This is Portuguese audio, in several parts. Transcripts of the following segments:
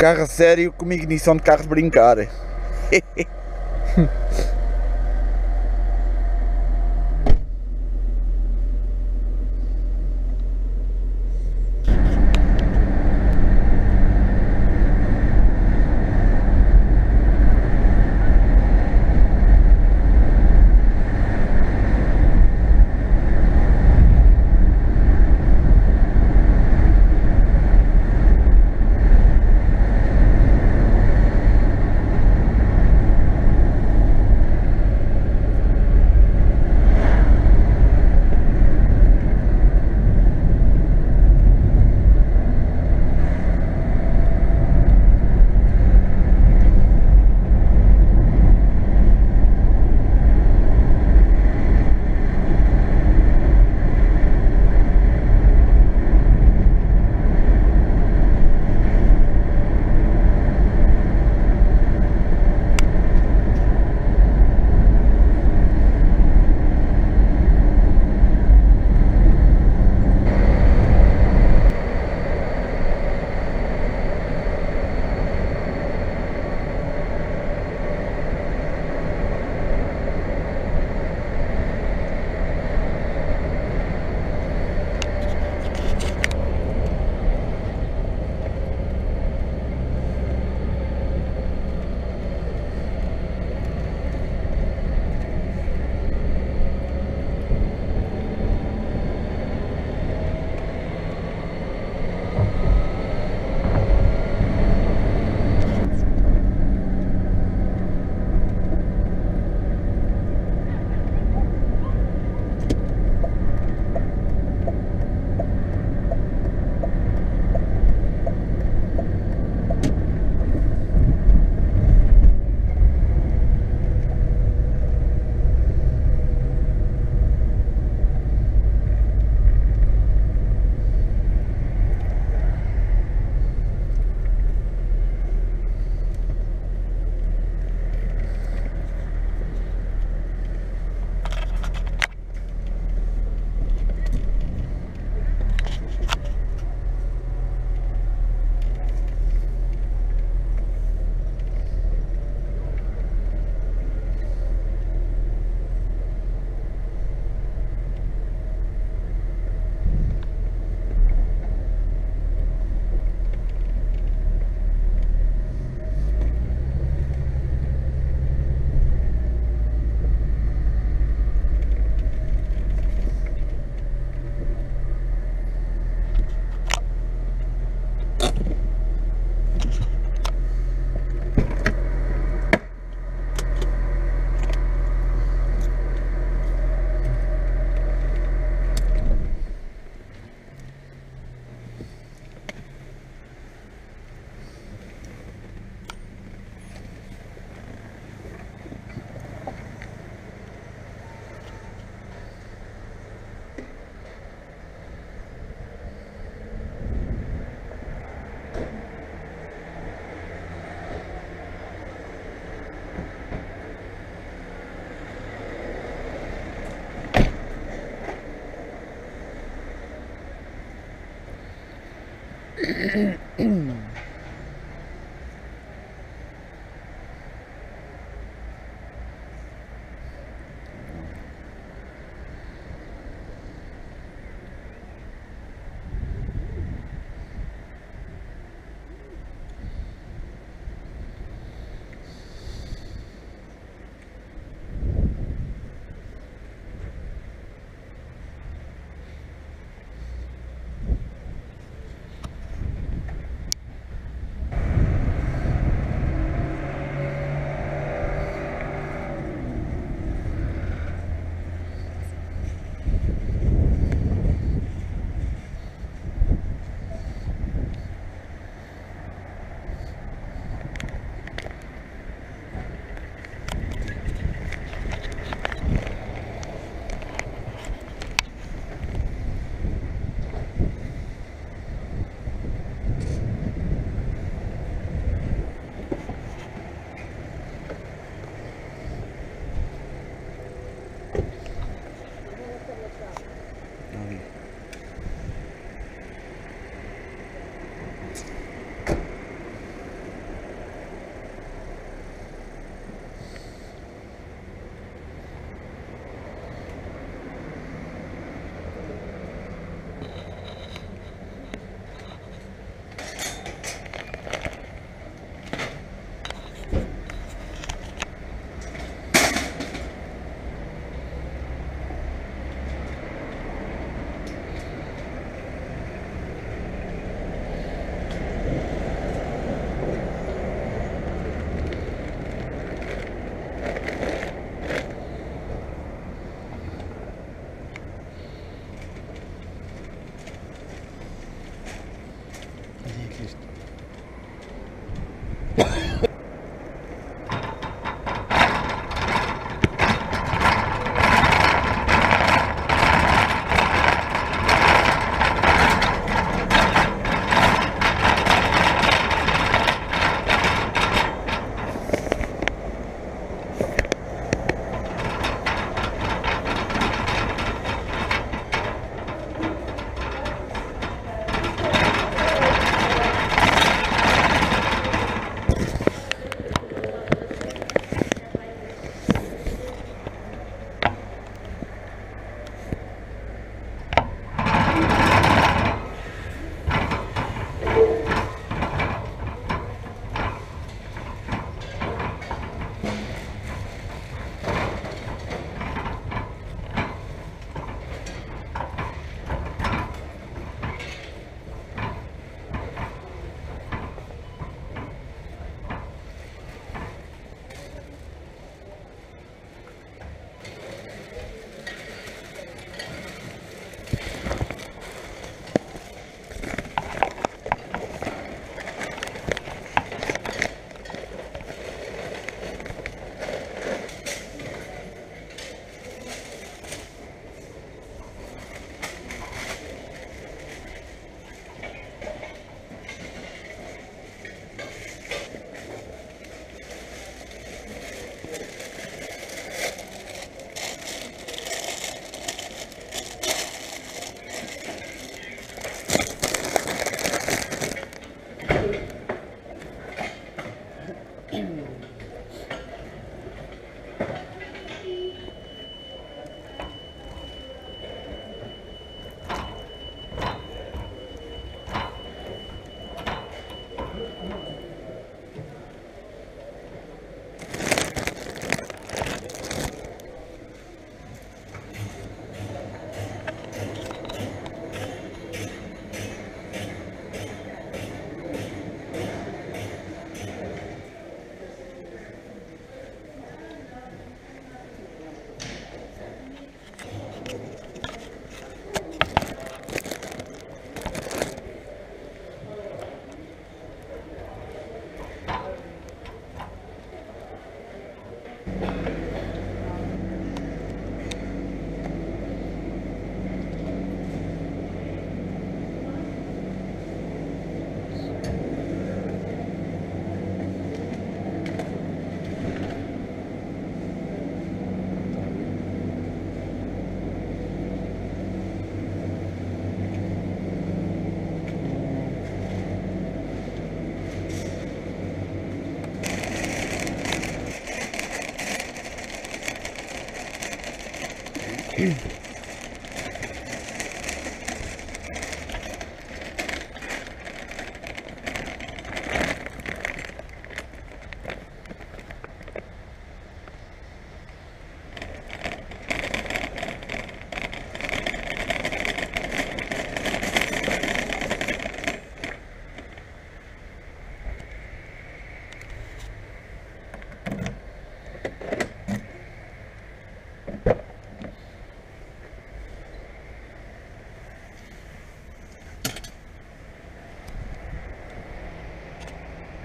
carro a sério com uma ignição de carro de brincar. Mm-hmm.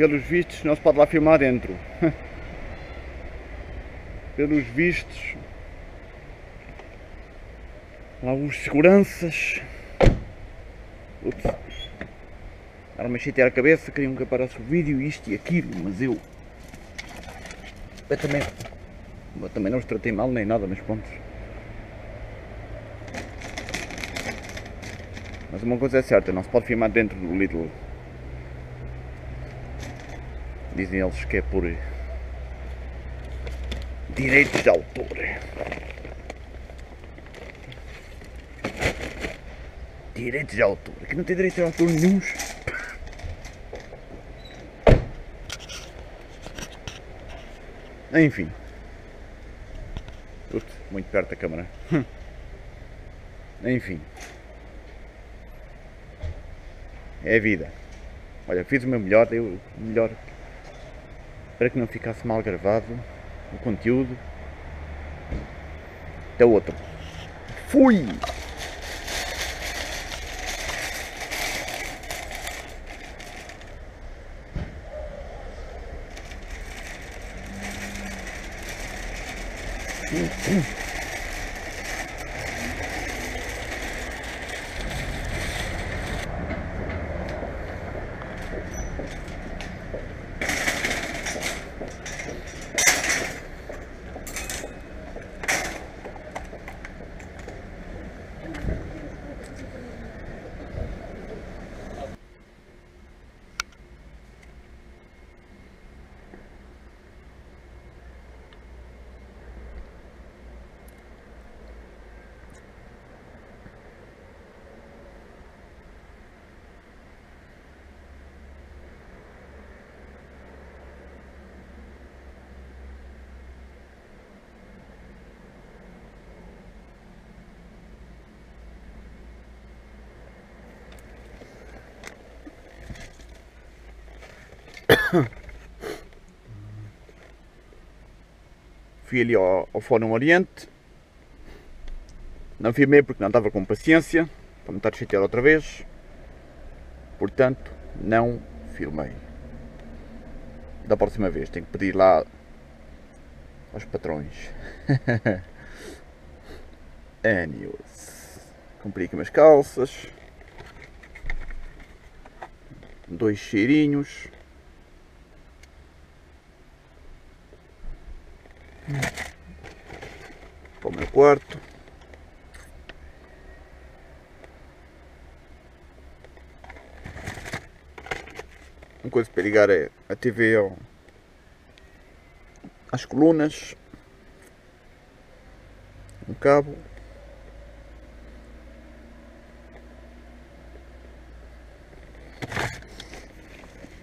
Pelos vistos não se pode lá filmar dentro. Pelos vistos os seguranças Ups. Estavam a chatear a cabeça, queriam que aparasse o vídeo, isto e aquilo, mas eu, eu também, eu também não os tratei mal nem nada, mas pronto. Mas uma coisa é certa, não se pode filmar dentro do Lidl. Dizem eles que é por direitos de autor. Direitos de autor. Aqui não tem direitos de autor nenhums. Enfim. Putz, muito perto da câmara. Enfim. É vida. Olha, fiz o meu melhor, dei o melhor para que não ficasse mal gravado o conteúdo. Até outro. Fui! Fui ali ao, ao Fórum Oriente. Não filmei porque não estava com paciência para me estar chateado outra vez. Portanto, não filmei. Da próxima vez tenho que pedir lá aos patrões. Anyways. Comprei aqui umas calças. Dois cheirinhos. Para o meu quarto. Uma coisa para ligar é a TV ao, às colunas, um cabo.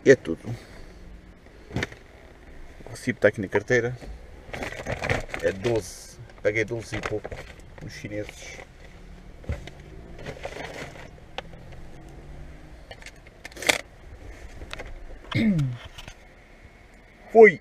E é tudo. O recibo está aqui na carteira é 12. Paguei 12 e pouco nos chineses. Foi!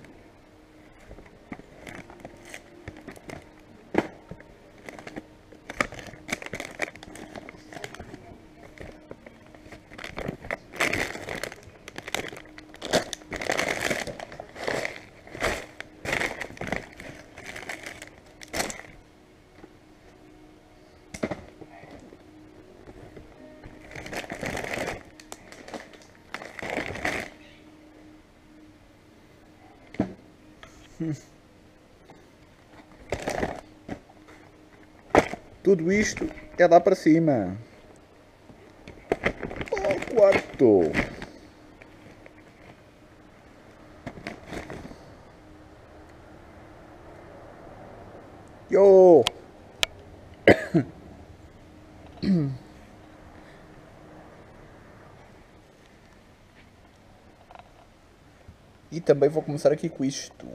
Tudo isto é lá para cima. Oh, quarto. Yo! E também vou começar aqui com isto.